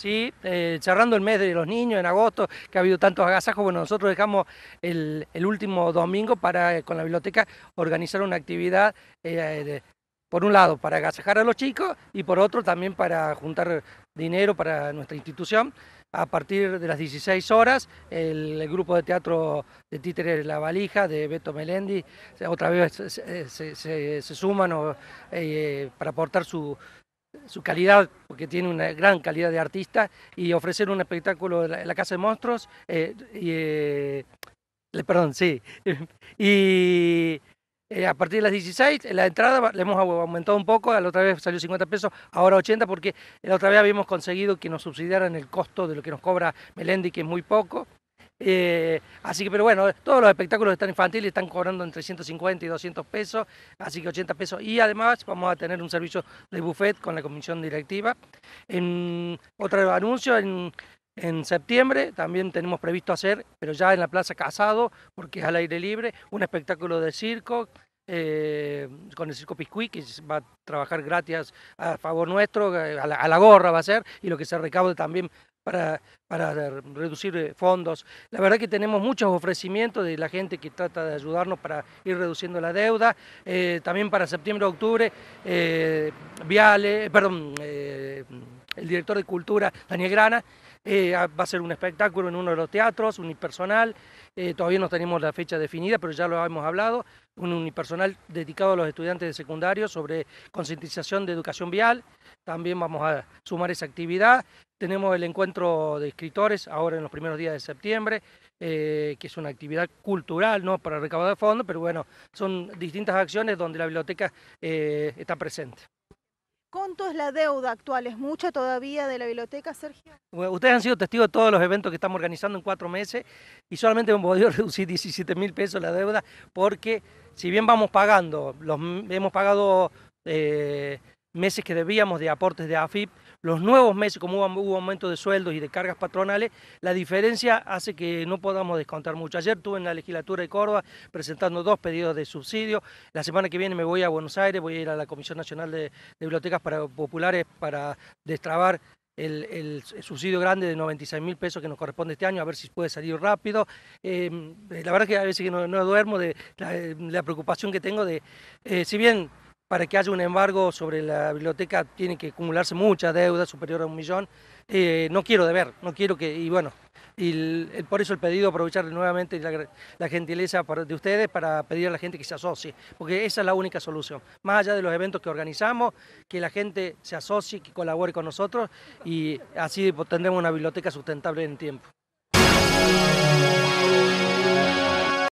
Sí, eh, cerrando el mes de los niños en agosto, que ha habido tantos agasajos, bueno, nosotros dejamos el, último domingo para eh, con la biblioteca organizar una actividad, eh, por un lado para agasajar a los chicos y por otro también para juntar dinero para nuestra institución. A partir de las 16 horas, el, grupo de teatro de Títeres La Valija, de Beto Melendi, otra vez se, suman para aportar su, su calidad, porque tiene una gran calidad de artista, y ofrecer un espectáculo en la, Casa de Monstruos, eh, y, eh, perdón, sí, y eh, a partir de las 16, la entrada le hemos aumentado un poco, la otra vez salió 50 pesos, ahora 80, porque la otra vez habíamos conseguido que nos subsidiaran el costo de lo que nos cobra Melendi, que es muy poco, eh, así que, pero bueno, todos los espectáculos están infantiles están cobrando entre 150 y 200 pesos, así que 80 pesos. Y además vamos a tener un servicio de buffet con la comisión directiva. En otro anuncio, en, en septiembre también tenemos previsto hacer, pero ya en la Plaza Casado, porque es al aire libre, un espectáculo de circo eh, con el Circo Piscuí, que va a trabajar gratis a favor nuestro, a la, a la, gorra va a ser, y lo que se recaude también para, para reducir eh, fondos. La verdad que tenemos muchos ofrecimientos de la gente que trata de ayudarnos para ir reduciendo la deuda. Eh, también para septiembre, octubre, eh, Viale, perdón, el director de Cultura, Daniel Grana, va a ser un espectáculo en uno de los teatros, unipersonal. todavía no tenemos la fecha definida, pero ya lo hemos hablado. Un unipersonal dedicado a los estudiantes de secundario sobre concientización de educación vial. También vamos a sumar esa actividad. Tenemos el encuentro de escritores ahora en los primeros días de septiembre, eh, que es una actividad cultural, ¿no? Para recaudar fondos, pero bueno, son distintas acciones donde la biblioteca eh, está presente. ¿Cuánto es la deuda actual? ¿Es mucha todavía de la biblioteca, Sergio? ustedes han sido testigos de todos los eventos que estamos organizando en cuatro meses y solamente hemos podido reducir 17 mil pesos la deuda porque si bien vamos pagando, los, hemos pagado eh, meses que debíamos de aportes de AFIP, los nuevos meses, como hubo, aumento de sueldos y de cargas patronales, la diferencia hace que no podamos descontar mucho. Ayer estuve en la legislatura de Córdoba presentando dos pedidos de subsidio. La semana que viene me voy a Buenos Aires, voy a ir a la Comisión Nacional de, Bibliotecas Populares para destrabar el, subsidio grande de 96 mil pesos que nos corresponde este año, a ver si puede salir rápido. Em, la verdad que a veces que no, duermo de la, preocupación que tengo de, eh, si bien para que haya un embargo sobre la biblioteca tiene que acumularse mucha deuda superior a un millón. Eh, no quiero deber, no quiero que, y bueno, por eso el pedido, aprovechar nuevamente la, gentileza de ustedes para pedir a la gente que se asocie, porque esa es la única solución. Más allá de los eventos que organizamos, que la gente se asocie, que colabore con nosotros y así tendremos una biblioteca sustentable en tiempo.